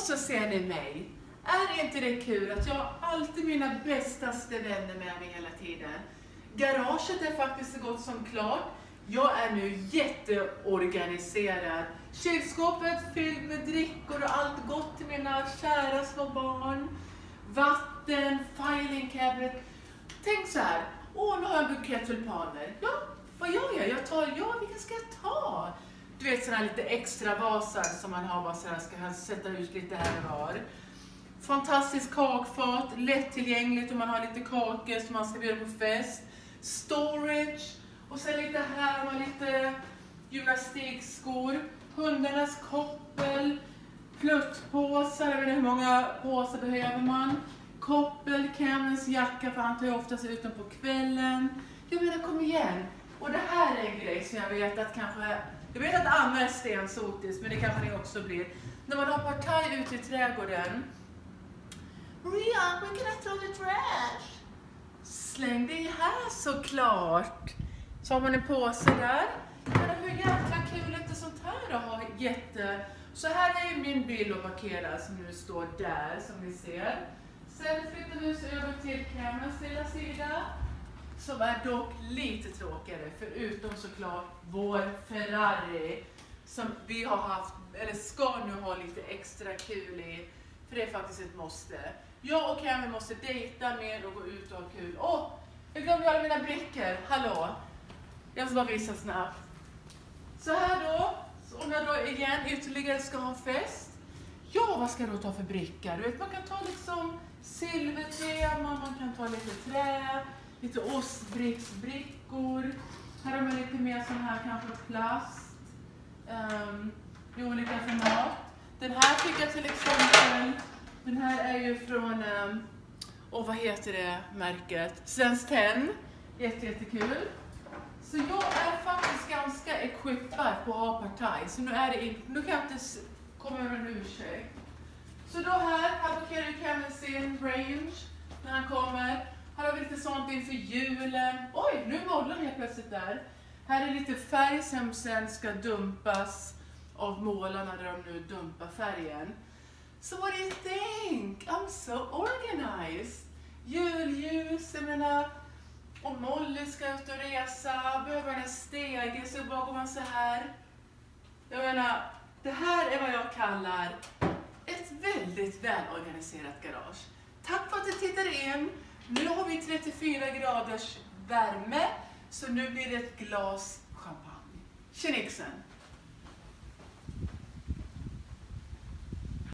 Och så ser ni mig. Är inte det kul att jag har alltid mina bästaste vänner med mig hela tiden? Garaget är faktiskt så gott som klart. Jag är nu jätteorganiserad. Kylskåpet fyllt med drickor och allt gott till mina kära små barn. Vatten, filing cabinet. Tänk så här, åh nu har jag en bukett tulpaner. Ja, vad gör jag? Jag tar, ja vilken ska jag ta? Du vet sådana här lite extra vasar som man har bara så här, ska sätta ut lite här och var. Fantastiskt kakfat, lättillgängligt om man har lite kakor som man ska bjuda på fest. Storage, och sen lite här och lite gymnastikskor. Hundarnas koppel, pluttpåsar, jag vet inte hur många påsar behöver man. Koppel, Kennens jacka, för han tar ju oftast ut dem på kvällen. Jag menar, kom igen. Och det här är en grej som jag vet att kanske, jag vet att Anna är stensotis, men det kanske ni också blir. När man har partaj ute i trädgården. Maria, when can I throw the trash? Släng det här såklart. Så har man en påse där. Men hur jäkla kul är inte sånt här att ha jätte... Så här är ju min bil att markera, som nu står där som ni ser. Sen flyttar vi oss över till Camerons lilla sida. Som är dock lite tråkigare, förutom såklart vår Ferrari. Som vi har haft, eller ska nu ha lite extra kul i. För det är faktiskt ett måste. Jag och Cameron måste dejta mer och gå ut och ha kul. Åh, oh, jag glömde alla mina brickor. Hallå? Jag ska bara visa snabbt. Så här då, så om jag då igen ytterligare ska ha fest. Ja, vad ska jag då ta för bricka? Du vet, man kan ta liksom silvertema, man kan ta lite trä, lite ostbricksbrickor. Här har man lite mer sån här kanske plast um, i olika format. Den här fick jag till exempel, den här är ju från, ehm, um, och vad heter det märket? Svenskt Tenn. Jätte, jättekul. Så jag är faktiskt ganska equippad på apartheid. så nu, är det in, nu kan jag inte komma med en ursäkt. Så då här, här parkerar ju Kevin sin range när han kommer. Vi inför julen. Oj, nu målar helt plötsligt där. Här är lite färg som sen ska dumpas av målarna där de nu dumpar färgen. So what do you think? I'm so organized. Julljus, jag menar, och Molly ska ut och resa, behöver en stege, så bara går man så här. Jag menar, det här är vad jag kallar ett väldigt välorganiserat garage. Tack för att du tittade in. Nu har vi 34 graders värme, så nu blir det ett glas champagne. Tjenixen!